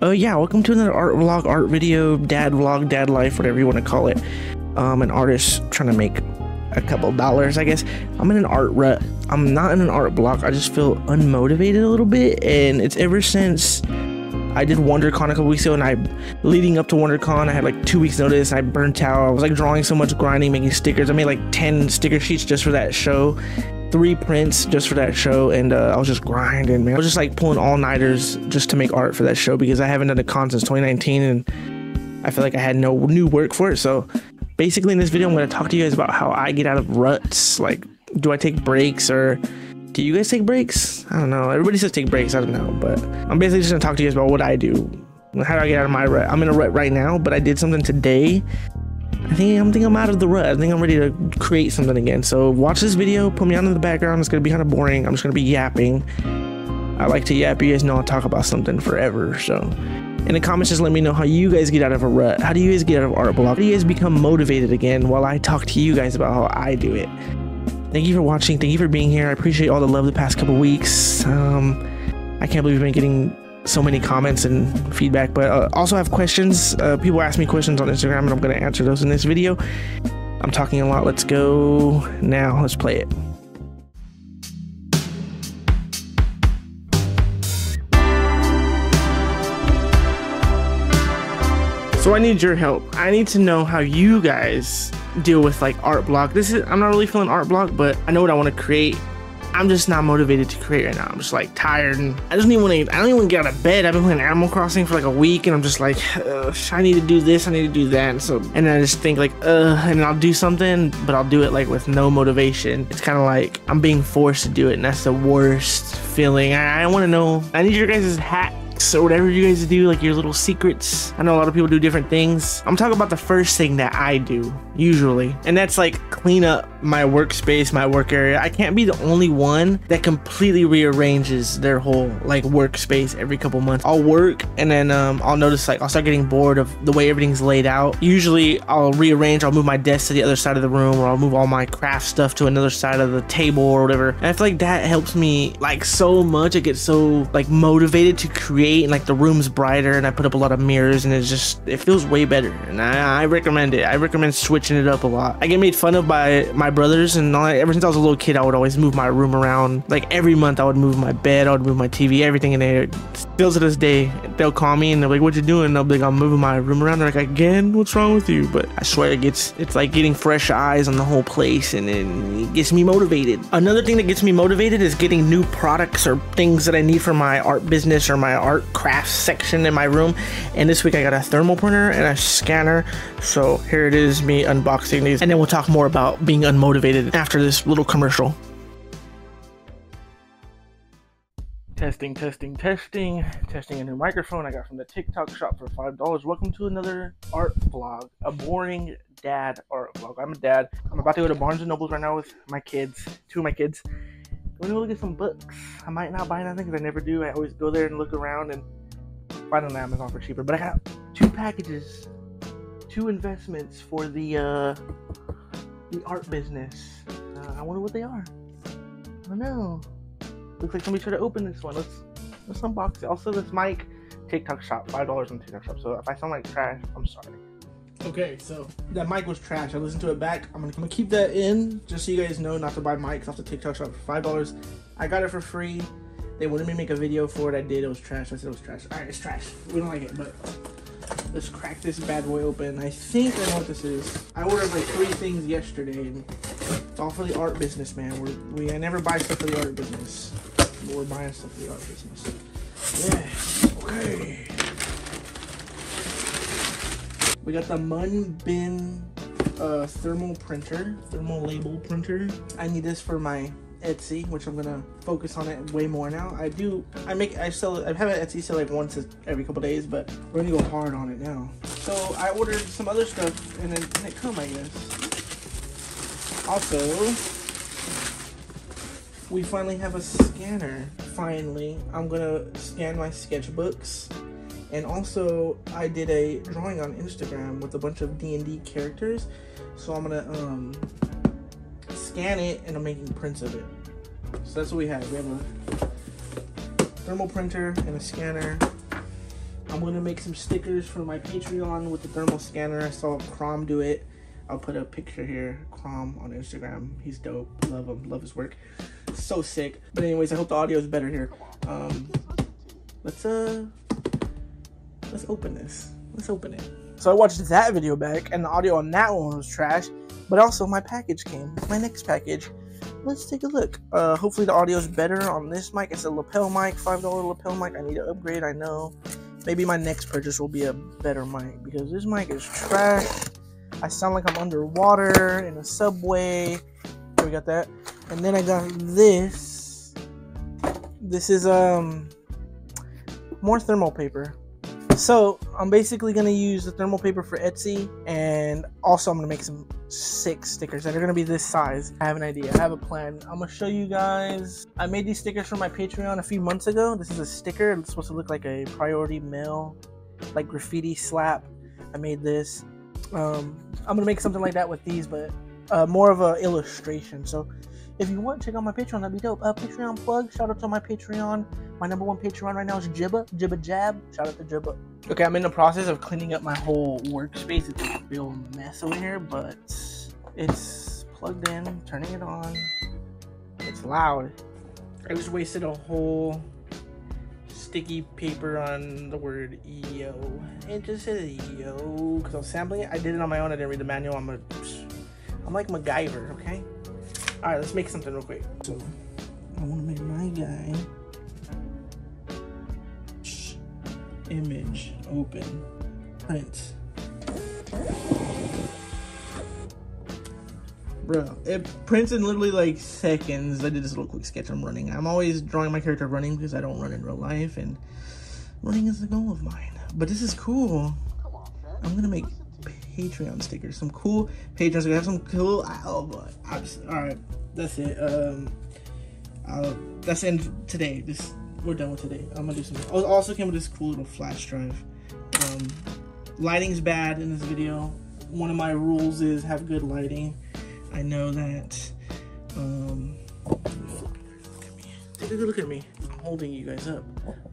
Uh, yeah, welcome to another art vlog, art video, dad vlog, dad life, whatever you want to call it. Um, an artist trying to make a couple dollars, I guess. I'm in an art rut. I'm not in an art block. I just feel unmotivated a little bit, and it's ever since I did WonderCon a couple weeks ago, and I, leading up to WonderCon, I had like two weeks notice. I burnt out. I was like drawing so much, grinding, making stickers. I made like 10 sticker sheets just for that show three prints just for that show and uh, I was just grinding man. I was just like pulling all-nighters just to make art for that show because I haven't done a con since 2019 and I feel like I had no new work for it. So basically in this video I'm going to talk to you guys about how I get out of ruts. Like do I take breaks or do you guys take breaks? I don't know. Everybody says take breaks I don't know but I'm basically just going to talk to you guys about what I do. How do I get out of my rut? I'm in a rut right now but I did something today I think I'm think I'm out of the rut. I think I'm ready to create something again. So watch this video, put me on in the background. It's gonna be kind of boring. I'm just gonna be yapping. I like to yap. You guys know I'll talk about something forever. So in the comments, just let me know how you guys get out of a rut. How do you guys get out of art block? How do you guys become motivated again while I talk to you guys about how I do it? Thank you for watching. Thank you for being here. I appreciate all the love the past couple weeks. Um, I can't believe we've been getting so many comments and feedback, but uh, also have questions. Uh, people ask me questions on Instagram, and I'm going to answer those in this video. I'm talking a lot. Let's go now. Let's play it. So I need your help. I need to know how you guys deal with like art block. This is I'm not really feeling art block, but I know what I want to create I'm just not motivated to create right now. I'm just like tired and I don't even want to. I don't even get out of bed. I've been playing Animal Crossing for like a week and I'm just like, I need to do this. I need to do that. And so and then I just think like, and I'll do something, but I'll do it like with no motivation. It's kind of like I'm being forced to do it, and that's the worst feeling. I, I want to know. I need your guys' hat or whatever you guys do, like your little secrets. I know a lot of people do different things. I'm talking about the first thing that I do, usually, and that's like clean up my workspace, my work area. I can't be the only one that completely rearranges their whole like workspace every couple months. I'll work and then um, I'll notice like I'll start getting bored of the way everything's laid out. Usually I'll rearrange, I'll move my desk to the other side of the room or I'll move all my craft stuff to another side of the table or whatever. And I feel like that helps me like so much. I get so like motivated to create and like the room's brighter and I put up a lot of mirrors and it's just it feels way better and I, I recommend it I recommend switching it up a lot. I get made fun of by my brothers and all, ever since I was a little kid I would always move my room around. Like every month I would move my bed I would move my TV everything in there. Still to this day they'll call me and they're like what you doing? I'll be like I'm moving my room around. They're like again? What's wrong with you? But I swear it gets it's like getting fresh eyes on the whole place and it gets me motivated. Another thing that gets me motivated is getting new products or things that I need for my art business or my art craft section in my room. And this week I got a thermal printer and a scanner. So here it is, me unboxing these. And then we'll talk more about being unmotivated after this little commercial. Testing, testing, testing, testing a new microphone I got from the TikTok shop for $5. Welcome to another art vlog, a boring dad art vlog. I'm a dad. I'm about to go to Barnes & Nobles right now with my kids, two of my kids. Let me look at some books. I might not buy nothing because I never do. I always go there and look around and find on Amazon for cheaper. But I got two packages, two investments for the uh, the art business. Uh, I wonder what they are. I don't know. Looks like somebody tried to open this one. Let's let's unbox it. Also, this mic, TikTok shop, five dollars on TikTok shop. So if I sound like trash, I'm sorry. Okay, so that mic was trash. I listened to it back. I'm gonna, I'm gonna keep that in just so you guys know not to buy mics off the TikTok shop for five dollars. I got it for free. They wanted me to make a video for it. I did. It was trash. I said it was trash. All right, it's trash. We don't like it, but let's crack this bad boy open. I think I know what this is. I ordered like three things yesterday, and it's all for the art business, man. We're, we I never buy stuff for the art business. But we're buying stuff for the art business. Yeah. Okay. We got the MunByn uh, thermal printer, thermal label printer. I need this for my Etsy, which I'm gonna focus on it way more now. I do, I make, I sell, I have an Etsy sell like once every couple days, but we're gonna go hard on it now. So I ordered some other stuff and then and it come, I guess. Also, we finally have a scanner. Finally, I'm gonna scan my sketchbooks. And also, I did a drawing on Instagram with a bunch of D&D characters. So I'm gonna um, scan it and I'm making prints of it. So that's what we have. We have a thermal printer and a scanner. I'm gonna make some stickers for my Patreon with the thermal scanner. I saw Crom do it. I'll put a picture here. Crom on Instagram. He's dope. Love him. Love his work. So sick. But anyways, I hope the audio is better here. Um, let's uh, let's open this. Let's open it. So I watched that video back, and the audio on that one was trash. But also, my package came. My next package. Let's take a look. Uh, hopefully the audio is better on this mic. It's a lapel mic, five dollar lapel mic. I need to upgrade. I know. Maybe my next purchase will be a better mic because this mic is trash. I sound like I'm underwater in a subway. We got that, and then I got this. This is um more thermal paper. So I'm basically gonna use the thermal paper for Etsy, and also I'm gonna make some six stickers that are gonna be this size. I have an idea. I have a plan. I'm gonna show you guys. I made these stickers for my Patreon a few months ago. This is a sticker. It's supposed to look like a priority mail, like graffiti slap. I made this. Um, I'm gonna make something like that with these, but uh, more of a illustration. So if you want, check out my Patreon. That'd be dope. Uh, Patreon plug. Shout out to my Patreon. My number one Patreon right now is Jibba. Jibba Jab. Shout out to Jibba. Okay, I'm in the process of cleaning up my whole workspace. It's a real mess over here, but it's plugged in. Turning it on. It's loud. I just wasted a whole sticky paper on the word EO. It just says EO because I was sampling it. I did it on my own. I didn't read the manual. I'm a, I'm like MacGyver. Okay. All right, let's make something real quick. So I want to make my guy image open print. Bro, it prints in literally like seconds. I did this little quick sketch. I'm running. I'm always drawing my character running because I don't run in real life, and running is the goal of mine. But this is cool. I'm gonna make Patreon stickers. Some cool Patreon stickers. I have some cool. Oh, boy. all right, that's it. Um, I'll, that's end today. This we're done with today. I'm gonna do some. Also came with this cool little flash drive. Um, lighting's bad in this video. One of my rules is have good lighting. I know that. Um, take a good look at me. I'm holding you guys up.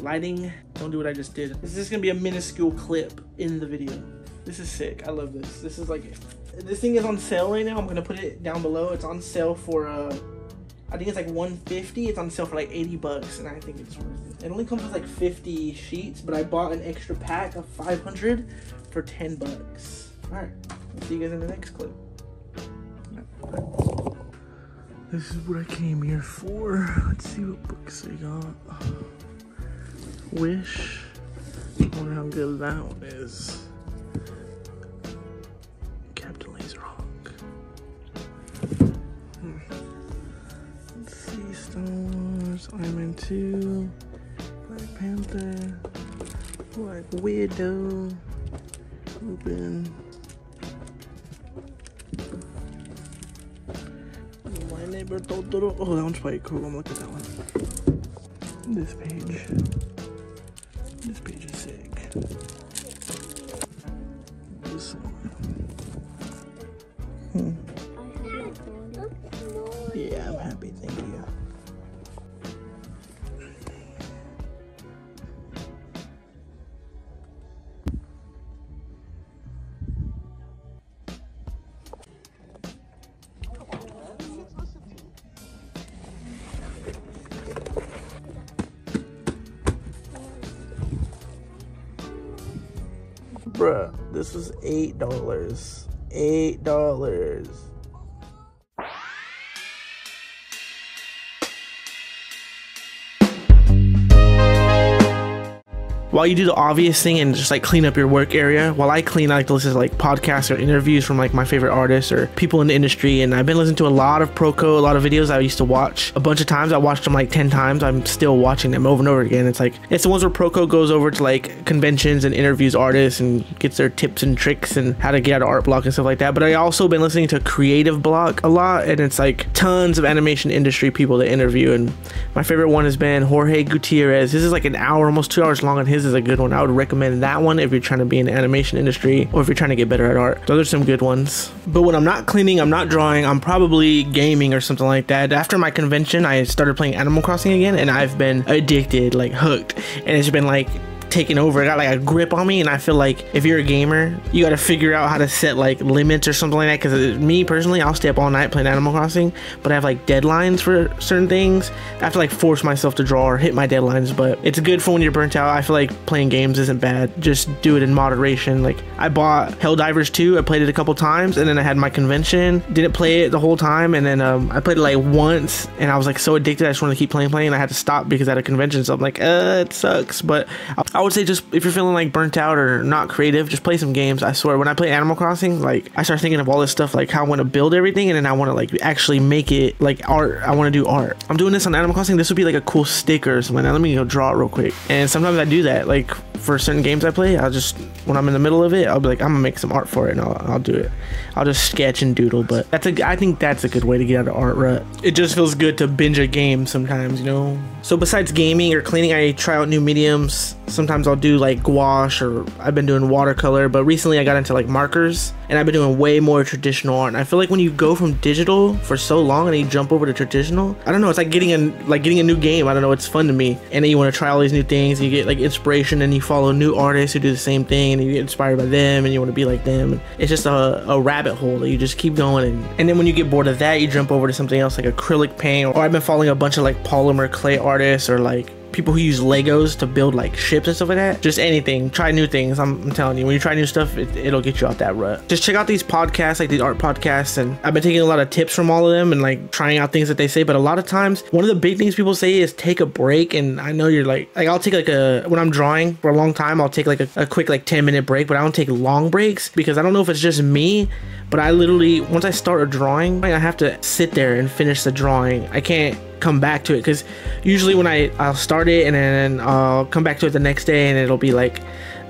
Lighting. Don't do what I just did. This is gonna be a minuscule clip in the video. This is sick. I love this. This is like, this thing is on sale right now. I'm gonna put it down below. It's on sale for uh, I think it's like 150. It's on sale for like 80 bucks, and I think it's worth it. It only comes with like 50 sheets, but I bought an extra pack of 500 for 10 bucks. All right, I'll see you guys in the next clip. This is what I came here for. Let's see what books they got. Wish. I wonder how good that one is. 2, Black Panther, Black Widow, open. My neighbor Totoro. Oh, that one's quite cool. I'm gonna look at that one. This page. This page is sick. This one. Bruh, this was $8. $8. While you do the obvious thing and just like clean up your work area, while I clean, I like to listen to like podcasts or interviews from like my favorite artists or people in the industry. And I've been listening to a lot of Proko, a lot of videos I used to watch a bunch of times. I watched them like 10 times. I'm still watching them over and over again. It's like, it's the ones where Proko goes over to like conventions and interviews artists and gets their tips and tricks and how to get out of art block and stuff like that. But I also been listening to Creative Block a lot. And it's like tons of animation industry people to interview. And my favorite one has been Jorge Gutierrez. This is like an hour, almost two hours long on his is a good one. I would recommend that one if you're trying to be in the animation industry or if you're trying to get better at art. Those are some good ones. But when I'm not cleaning, I'm not drawing, I'm probably gaming or something like that. After my convention, I started playing Animal Crossing again and I've been addicted, like hooked. And it's been like taking over. I got like a grip on me, and I feel like if you're a gamer, you got to figure out how to set like limits or something like that. Because me personally, I'll stay up all night playing Animal Crossing, but I have like deadlines for certain things. I have to like force myself to draw or hit my deadlines. But it's good for when you're burnt out. I feel like playing games isn't bad. Just do it in moderation. Like I bought Helldivers 2. I played it a couple times, and then I had my convention. Didn't play it the whole time, and then um, I played it like once, and I was like so addicted. I just wanted to keep playing, playing. And I had to stop because at a convention. So I'm like, uh, it sucks. But I would say just if you're feeling like burnt out or not creative, just play some games. I swear, when I play Animal Crossing, like I start thinking of all this stuff, like how I want to build everything, and then I want to like actually make it like art. I want to do art. I'm doing this on Animal Crossing. This would be like a cool sticker or something. Now let me go draw it real quick. And sometimes I do that. Like for certain games I play, I'll just when I'm in the middle of it, I'll be like, I'm gonna make some art for it, and I'll, I'll do it. I'll just sketch and doodle. But that's a I think that's a good way to get out of art rut. It just feels good to binge a game sometimes, you know. So besides gaming or cleaning, I try out new mediums. Sometimes I'll do like gouache or I've been doing watercolor, but recently I got into like markers and I've been doing way more traditional art. And I feel like when you go from digital for so long and you jump over to traditional, I don't know, it's like getting a like getting a new game. I don't know, it's fun to me. And then you want to try all these new things, you get like inspiration and you follow new artists who do the same thing and you get inspired by them and you want to be like them. It's just a, a rabbit hole that you just keep going and, and then when you get bored of that, you jump over to something else like acrylic paint or I've been following a bunch of like polymer clay artists or like people who use Legos to build like ships and stuff like that. Just anything. Try new things. I'm, I'm telling you, when you try new stuff, it, will get you out that rut. Just check out these podcasts, like these art podcasts, and I've been taking a lot of tips from all of them and like trying out things that they say. But a lot of times, one of the big things people say is take a break. And I know you're like, like I'll take like a when I'm drawing for a long time, I'll take like a, a quick like 10 minute break, but I don't take long breaks because I don't know if it's just me but I literally once I start a drawing I have to sit there and finish the drawing I can't come back to it because usually when I I'll start it and then I'll come back to it the next day and it'll be like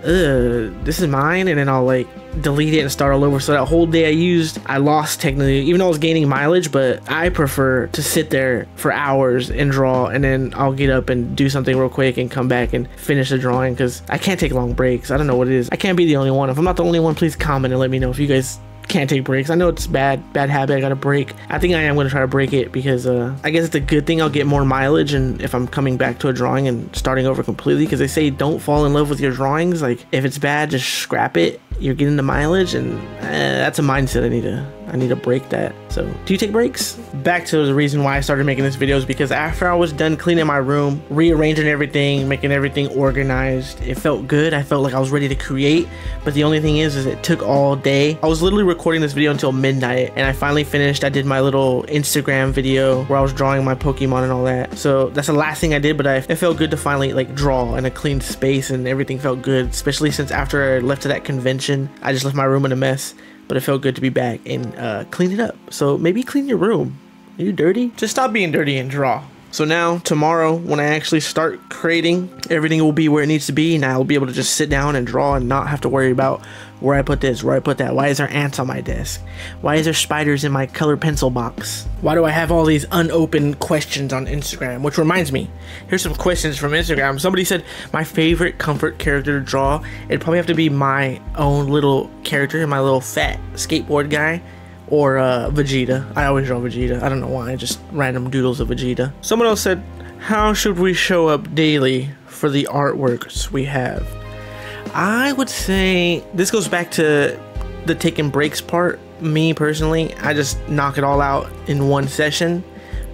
this is mine and then I'll like delete it and start all over. So that whole day I used I lost technically even though I was gaining mileage but I prefer to sit there for hours and draw and then I'll get up and do something real quick and come back and finish the drawing because I can't take long breaks. I don't know what it is. I can't be the only one. If I'm not the only one please comment and let me know if you guys can't take breaks. I know it's bad, bad habit. I gotta break. I think I am gonna try to break it because uh, I guess it's a good thing. I'll get more mileage, and if I'm coming back to a drawing and starting over completely, because they say don't fall in love with your drawings. Like if it's bad, just scrap it. You're getting the mileage, and eh, that's a mindset I need to I need to break that. So, do you take breaks? Back to the reason why I started making this video is because after I was done cleaning my room, rearranging everything, making everything organized, it felt good. I felt like I was ready to create. But the only thing is, is it took all day. I was literally recording this video until midnight, and I finally finished. I did my little Instagram video where I was drawing my Pokemon and all that. So that's the last thing I did, but I, it felt good to finally like draw in a clean space, and everything felt good. Especially since after I left to that convention, I just left my room in a mess but it felt good to be back and uh, clean it up. So maybe clean your room. Are you dirty? Just stop being dirty and draw. So now, tomorrow, when I actually start creating, everything will be where it needs to be, and I'll be able to just sit down and draw and not have to worry about where I put this, where I put that. Why is there ants on my desk? Why is there spiders in my color pencil box? Why do I have all these unopened questions on Instagram? Which reminds me, here's some questions from Instagram. Somebody said my favorite comfort character to draw. It'd probably have to be my own little character, my little fat skateboard guy or uh, Vegeta. I always draw Vegeta. I don't know why, just random doodles of Vegeta. Someone else said, how should we show up daily for the artworks we have? I would say this goes back to the taking breaks part. Me personally, I just knock it all out in one session,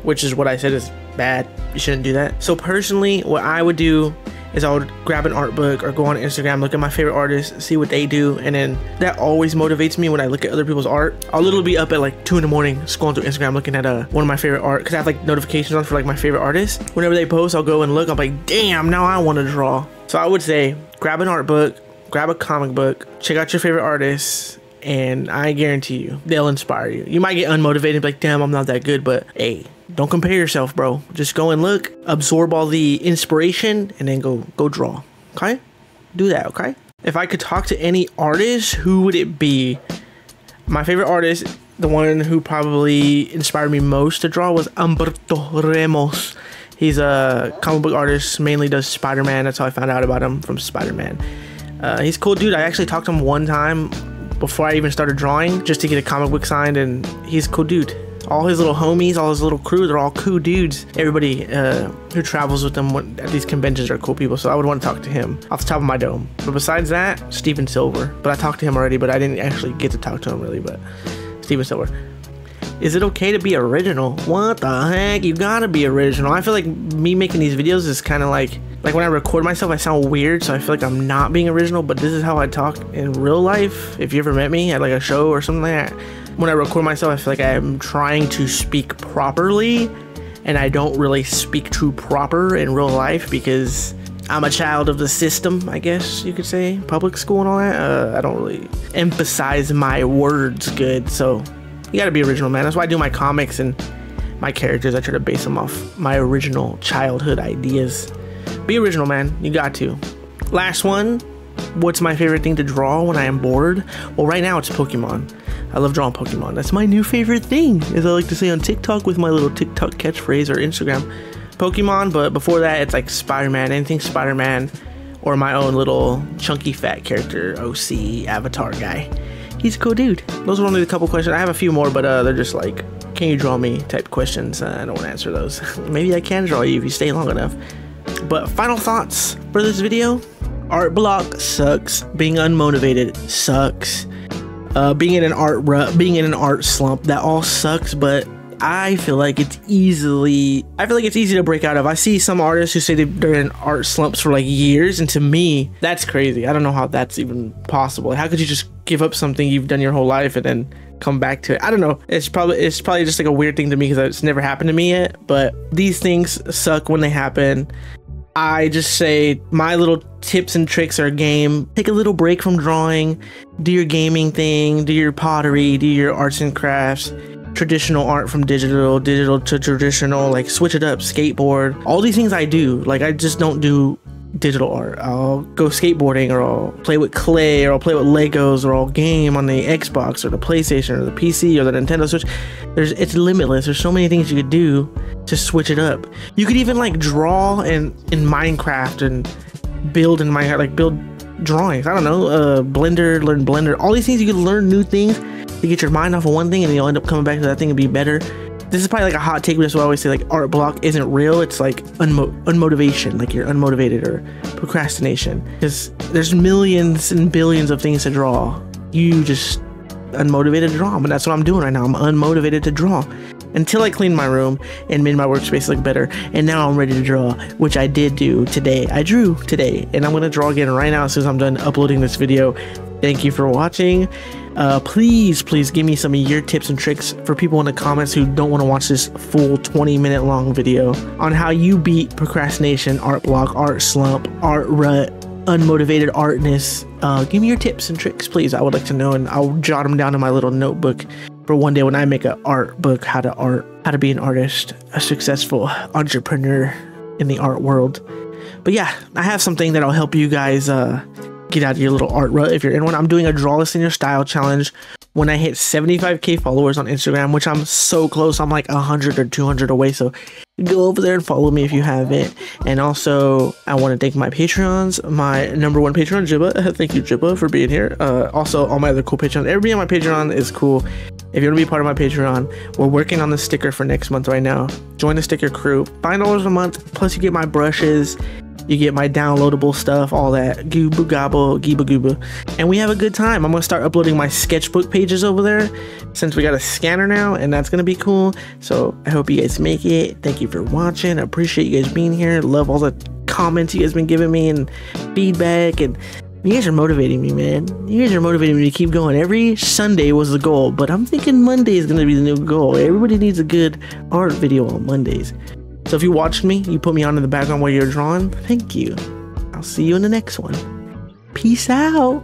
which is what I said is bad. You shouldn't do that. So personally, what I would do is I would grab an art book or go on Instagram, look at my favorite artists, see what they do, and then that always motivates me when I look at other people's art. I'll literally be up at like two in the morning scrolling through Instagram looking at uh, one of my favorite art because I have like notifications on for like my favorite artists. Whenever they post, I'll go and look. I'm like, damn, now I want to draw. So I would say grab an art book, grab a comic book, check out your favorite artists, and I guarantee you, they'll inspire you. You might get unmotivated, like, damn, I'm not that good, but hey, don't compare yourself, bro. Just go and look, absorb all the inspiration, and then go go draw. Okay? Do that, okay? If I could talk to any artist, who would it be? My favorite artist, the one who probably inspired me most to draw was Humberto Ramos. He's a comic book artist, mainly does Spider-Man. That's how I found out about him from Spider-Man. Uh, he's cool dude. I actually talked to him one time before I even started drawing just to get a comic book signed, and he's a cool dude. All his little homies, all his little crew, they're all cool dudes. Everybody uh, who travels with them at these conventions are cool people, so I would want to talk to him off the top of my dome. But besides that, Stephen Silver. But I talked to him already, but I didn't actually get to talk to him really, but Stephen Silver. Is it okay to be original? What the heck? You gotta be original. I feel like me making these videos is kind of like like when I record myself, I sound weird, so I feel like I'm not being original. But this is how I talk in real life. If you ever met me at like a show or something like that, when I record myself, I feel like I'm trying to speak properly, and I don't really speak too proper in real life because I'm a child of the system, I guess you could say, public school and all that. Uh, I don't really emphasize my words good, so you gotta be original, man. That's why I do my comics and my characters. I try to base them off my original childhood ideas. Be original, man. You got to. Last one. What's my favorite thing to draw when I am bored? Well, right now it's Pokemon. I love drawing Pokemon. That's my new favorite thing, as I like to say on TikTok with my little TikTok catchphrase or Instagram. Pokemon, but before that, it's like Spider Man, anything Spider Man, or my own little chunky fat character, OC Avatar guy he's a cool dude. Those are only a couple questions. I have a few more, but uh, they're just like, can you draw me type questions. Uh, I don't want to answer those. Maybe I can draw you if you stay long enough. But final thoughts for this video. Art block sucks. Being unmotivated sucks. Uh, being in an art rut, being in an art slump, that all sucks, but I feel like it's easily I feel like it's easy to break out of. I see some artists who say they're in art slumps for like years, and to me, that's crazy. I don't know how that's even possible. How could you just give up something you've done your whole life and then come back to it? I don't know. It's probably it's probably just like a weird thing to me because it's never happened to me yet. But these things suck when they happen. I just say my little tips and tricks are game. Take a little break from drawing, do your gaming thing, do your pottery, do your arts and crafts traditional art from digital, digital to traditional, like switch it up, skateboard. All these things I do. Like I just don't do digital art. I'll go skateboarding or I'll play with clay or I'll play with Legos or I'll game on the Xbox or the PlayStation or the PC or the Nintendo Switch. There's it's limitless. There's so many things you could do to switch it up. You could even like draw in in Minecraft and build in Minecraft, like build drawings. I don't know, uh, Blender, learn Blender. All these things you could learn new things to get your mind off of one thing and you'll end up coming back to that thing and be better. This is probably like a hot take, but that's what I always say like art block isn't real. It's like unmo- unmotivation, like you're unmotivated or procrastination. Because there's millions and billions of things to draw. You just unmotivated to draw, but that's what I'm doing right now. I'm unmotivated to draw until I cleaned my room and made my workspace look better. And now I'm ready to draw, which I did do today. I drew today, and I'm gonna draw again right now as soon as I'm done uploading this video. Thank you for watching. Uh, please, please give me some of your tips and tricks for people in the comments who don't want to watch this full 20 minute long video on how you beat procrastination, art block, art slump, art rut, unmotivated artness. Uh, give me your tips and tricks, please. I would like to know, and I'll jot them down in my little notebook for one day when I make an art book, how to art, how to be an artist, a successful entrepreneur in the art world. But yeah, I have something that'll help you guys uh, get out of your little art rut if you're in one. I'm doing a draw this in your style challenge when I hit 75k followers on Instagram, which I'm so close. I'm like 100 or 200 away. So go over there and follow me if you haven't. And also, I want to thank my Patreons, my number one Patreon, Jibba. thank you, Jibba, for being here. Uh, also, all my other cool Patreons. Everybody on my Patreon is cool. If you want to be part of my Patreon, we're working on the sticker for next month right now. Join the sticker crew. $5 a month, plus you get my brushes you get my downloadable stuff, all that gooba gobble, geeba gooba. And we have a good time. I'm gonna start uploading my sketchbook pages over there since we got a scanner now, and that's gonna be cool. So I hope you guys make it. Thank you for watching. I appreciate you guys being here. Love all the comments you guys been giving me and feedback and you guys are motivating me, man. You guys are motivating me to keep going. Every Sunday was the goal, but I'm thinking Monday is going to be the new goal. Everybody needs a good art video on Mondays. So if you watched me, you put me on in the background while you're drawing, thank you. I'll see you in the next one. Peace out.